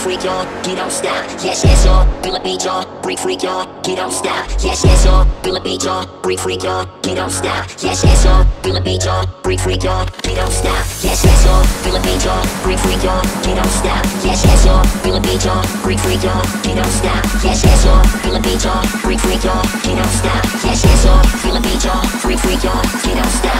freak on, you don't stop. Yes, yes, oh, feel a beat on, break freak on, you don't stop. Yes, yes, oh, feel a beat on, break freak on, you don't stop. Yes, yes, oh, feel a beat on, break freak on, you don't stop. Yes, yes, oh, feel a beat on, break freak on, you don't stop. Yes, yes, oh, feel a beat on, break freak on, you don't stop. Yes, yes, oh, feel a beat on, break freak on, you don't stop. Yes, yes, oh, feel a beat on, break freak on, you don't stop.